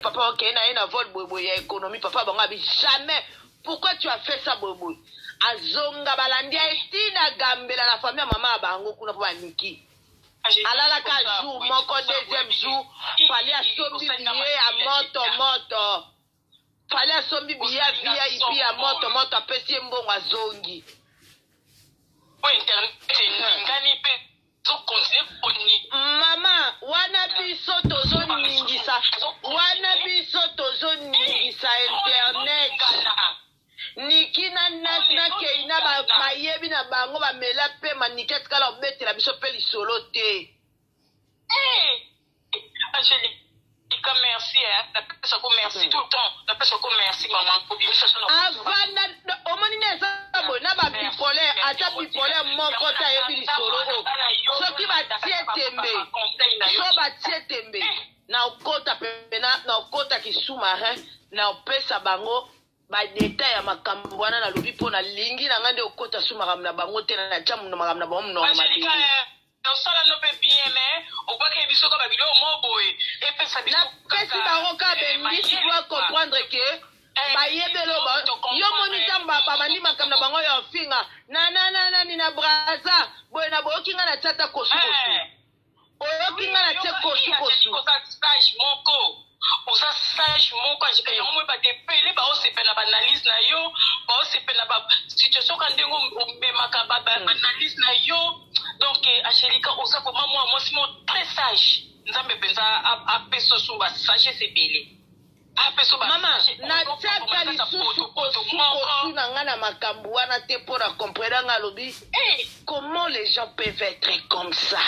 papa okei na ye na vol boyeboye ya économie papa bango abi jamais pourquoi tu as fait ça boyeboye azonga balandi ye ntina gambela na famille ya mama ya bango kuna mpo baniki alalaka jour moko deuxième jour fali asombi biye ya moto moto fali asombi biye ya vip ya moto moto apesi ye mbongo azongi mama wana biso tozoningisa wana biso tozoningisa internet niki nakei na bayebi na bango bamela mpe manike atikala kobetela biso mpe lisolo te eh! Angelica, merci, hein. La pêche à quoi merci tout le temps. La pêche à quoi merci, maman. Pour bien chercher nos avanda omoni nde eza boye na babipolaire ata bipolaire moko te ayebi lisolo oyo soki batie tembe so batie tembe naokota pena naokota kisumarin naopesa bango badeta ya makambo wana nalobi mpo nalingi na ngai nde okota sumaka na bango te na tya makambo na bango mnono mabele Osala no pe bien mais obakeli biso kaka ba biloko moko boye epesa biso napesi bango ka bendisi doa comprendre ke bayebelo yo moni ntango babandi makambo na bango ya ofinga nanananani na braza boye na boyoki ngai na tia ata kosukosu oyoki ngai na tie kosukosu moko oza sage moko eh. yango moi bato ebele baosepela na baanalyse na yo baosepela na basituation ka ndenge omemaka baanalyse hmm. na yo donc eh, angélika oza vraimen mwa mwasi mo très sage nzambe mpenza apesa oso basagesse ebele mama natiaka lisusu kosukosu na ngai na makambo wana te mpo na comprena ngai alobi eh. comment les gens peuvent être comme ça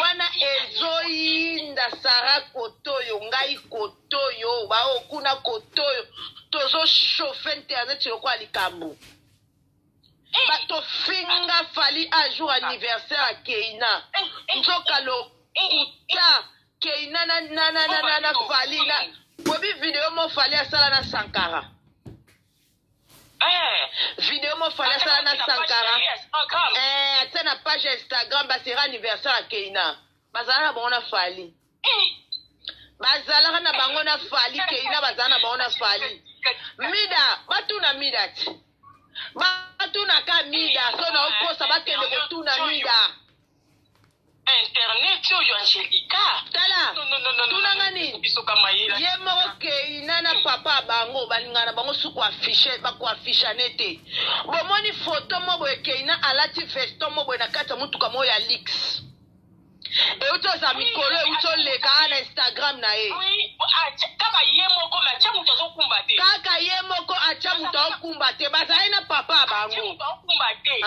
wana ezoyinda sara kotoyo ngai kotoyo bao kuna kotoyo tozochauffe internet lokola likambo eh. bato finga fali a jour anniversaire ya keina eh, eh, nzoka lokuta keina na na na na na fali na bobi video mo fali asala na sankara Eh, video mo fale asala na sankara eh, atia na page ya instagram basera anniversaire ya keina bazalaka na bango na fali eh. bazalaka na bango na fali keina bazala na bango na fali mida batuna mida ti batuna ka mida so na okosa bakende kotuna mida internet oyo angelica tala tunanga nini biso kama ye ye moko keina na papa bango balingana na bango suku afishe bakoafishane te bomoni foto mo boye keina alati veston mo boye na kati ya motuka moko ya lix euti oza mikolo euti oleka na instagram na ye kaka ye moko atya moto azokumba te kaka ye moko atya moto kumba te bazali na papa bango bakumba te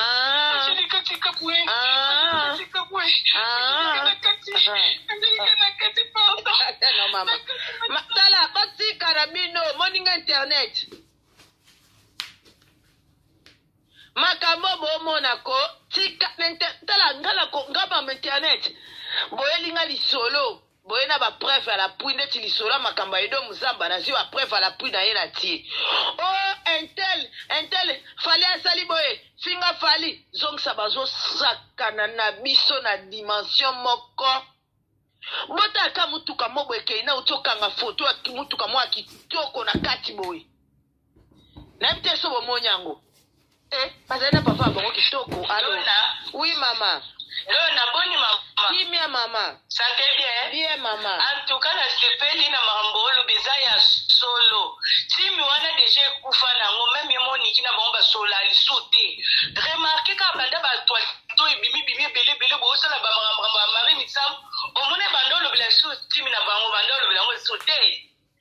tala batika na bino moninga internet makambo bomona ko tika tala nga na nga bam internet boyelinga lisolo boye na ba preuve à l'appui ndeti lisolo ya makambo ya edom zamba nazwi ba preuve à l'appui na ye na tie o oh, intel intel fali asali boye finga fali zongisa bazosakana na biso na dimension moko botaka motuka mo boye kei na uti okanga foto ya motuka mo ya kitoko na kati boye nayebi te so bomoni yango eh, bazali na papa ya bango kitoko alo wi mama lelo naboni mama kimia mama sante bien bien mama antuka nasepeli na makambo olobi eza ya solo timi wana deja ekufa nango meme ye moniki na bango basola lisu te remarke kaka banda batoile to ebimi bimi ebele ebele bosala bamakambo ya mari misamu omoni banda olobela lisu timi na bango banda olobela yango lisu te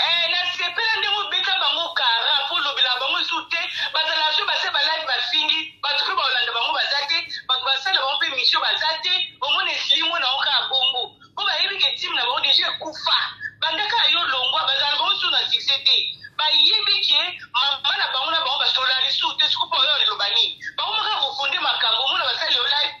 Eh na sepela ndenge obeta bango kara po lobela bango lisusu te bazala so base ba live bafingi bato pe baolanda bango baza te bato basala bango pe mission baza te omona esili mona yango kaka bongo po bayebi ke time na bango deja ekufa banda kaka yo longwa bazala bango lisusu na succès te bayebi ke mama na bango na bango basolana lisusu te sikopo oyo liloba nini bango maka kofunde makambo omona basali yo live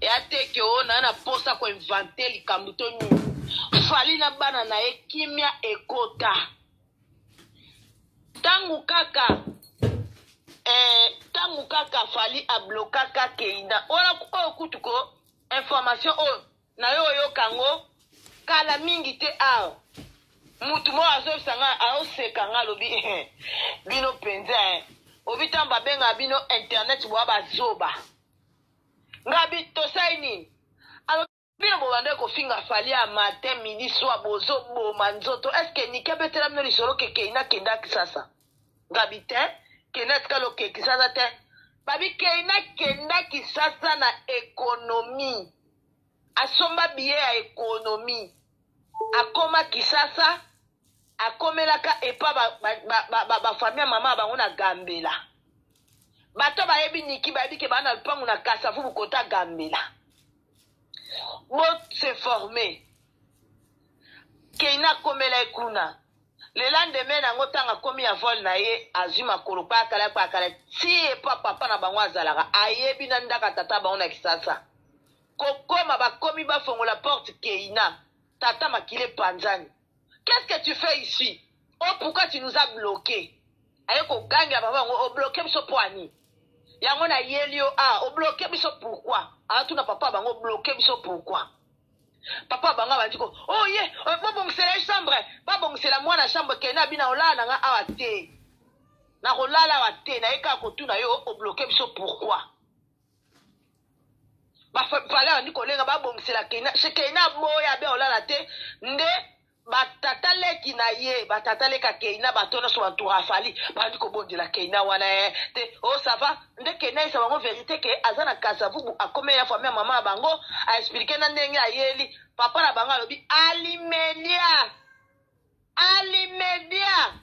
ya te ke oyo naye na posa ko invente likambo to nini fali na bana na ye kimia ekota ntango kaka ntango eh, kaka fali ablokaka keinda wana oyo kutu ko information oyo na yo oyoka yango kala mingi te awa mutu moko azobisa nga aoseka nga alobi eh, bino mpenza eh. obi ntango babengaka bino internet boa bazoba ngabi tosali nini bino bobandaki kofinga fali ya matin midi swa bozoboma nzoto estce nike abetela bino lisolo kekeina kenda kisasa ngabi te kenda tikali oke kisasa te babi keina kenda kisasa na ekonomi asomba biye ya ekonomi akoma kisasa akomelaka epa bafamille ba, ba, ba, ba, ba ya mama ya bango na gambela bato bayebi niki bayebi ke baa na lupangu na kasavu bukota gambela bo se forme keina akomela ye kuna Le lendemain nango tango akomi ya vol na ye azwi makolo pakala pakala ti epa papa na bango azalaka ayebi na ndaka tata bango na kisasa kokoma bakomi bafongola porte keina tata makila epanzani qu'est-ce que tu fais ici oh pourquoi tu nous as bloqué aye kogangela papa yango obloke biso mpo ani yango nayeli yo a ah, obloke biso pourquoi atuna papa bango obloke biso pourquoi papa bango abandi ko oye oh, oh, bobongisela ye chambre babongisela mwana chambre kende abina olala na nga awa te nakolala awa te naye kaka kotuna yo obloke biso pourkui bafale abandi kolenga babongisela kena aboya be olala te nde batata leki na ye batata leki akei na bato nyonso bantura afali bandi kobondela kei na wana eh, te o oh, sava nde kei na yesa bango verité ke aza na kasavubu akomi ya fami ya mama ya bango aexplike na ndenge ayeli papa na bango alobi alimelia alimelia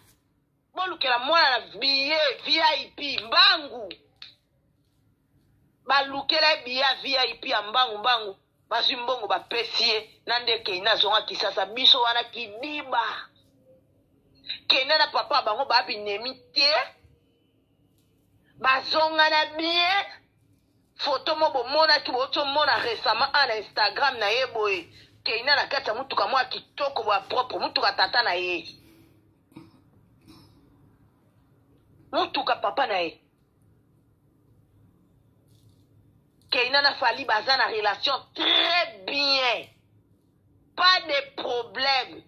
Bolukela mwana na billet VIP mbangu. Balukela ye billet VIP ya mbangu mbangu. Bazwi mbongo bapesi ye na nde Keina azonga Kisasa biso wana kidiba. Keina na papa bango ba binemi te. Bazonga na bien. Foto mo bomonaki botomona récemment a na Instagram na ye boye. Keina na kati ya motuka mwa kitoko bwa propre motuka tata na ye. motuka papa na ye keina na fali baza na relation très bien pas de problème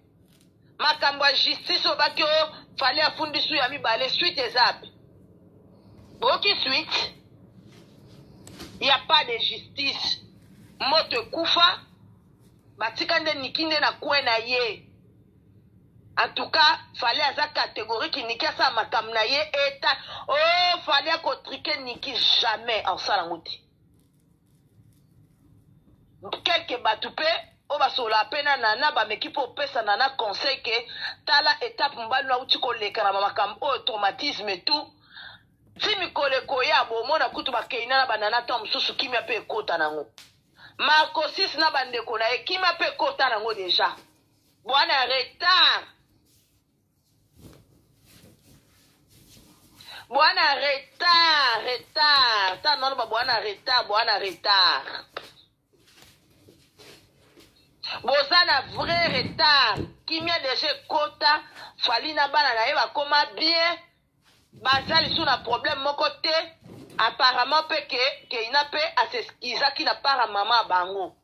makambo ya justice obaki o fali afundi su ya mibale suite eza ape boyoki suite ya pas de justice moto ekufa batika nde niki nde na kwe na ye En tout cas, fallait aza catégorie qui nikia sa makam na ye eta. Oh, fallait ko triquer niki jamais en sala ngoti. Quelques batupe o oh, basola pe na nana ba meki po pesa nana conseil que tala étape mbalu na uti ko leka na makam o oh, traumatisme et tout. Ti mikolo ekoya bo mona kutu ba keina na banana temps mususu kimia pe ekota nango. Marcosis na bandeko na ye kimia pe ekota nango déjà. Bwana retard. Bwana retard, retard. Ta nono ba bwana retard, bwana retard. Boza na vrai retard. Kimia deje kota. Fali na bana na ye bakoma bien. baza lisusu na problème moko te apparemment mpe ke keina mpe aseskizaki na part ya mama ya bango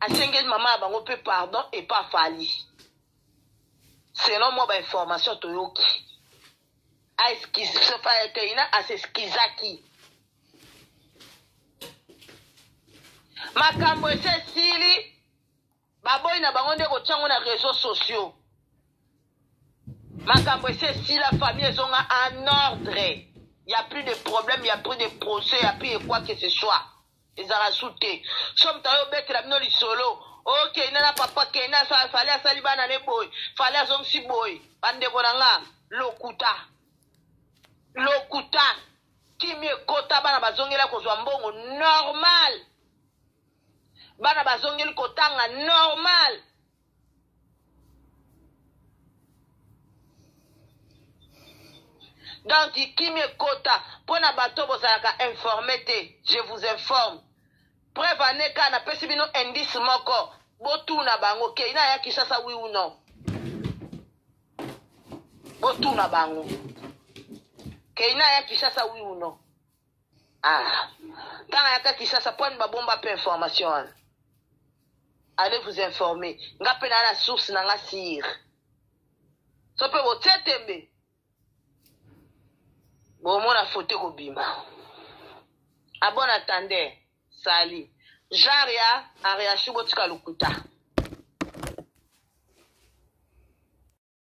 asengeli mama ya bango mpe pardon epa afali selon mwa bainformation toyoki keina aseskizaki makambo ese esili Baboyi na bango nde kotia ngo na reseaux sociaux. Makambo esi esila famille ezonga en ordre. Il y a plus de problème, il y a plus de procès, il y a plus de quoi que ce soit. Ezala sous te. Somme tayo betela bino lisolo. Ok, ina na papa kena sa fale asali bana ne boy. Fale azongisi boy. Bandeko na nga lokuta. Lokuta. Kimi ekota bana bazongela kozwa mbongo normal. Bana bazongeli kotanga normal. Donc kimi ekota mpo na bato bozalaka informe te. Je vous informe. Preuve aneka napesi bino indice moko. Botuna bango keina aya Kinshasa oui ou non. Botuna bango. Keina aya Kinshasa oui ou non. Ah, ntango ayaka Kisasa pwani babomba mpe information wana. Allez vous informer. Nga mpe naa na source na nga sir. So mpe botie tembe. Bomona foto ekobima. A bon attendeur, sali. Genre ya Ariachou botika lokuta.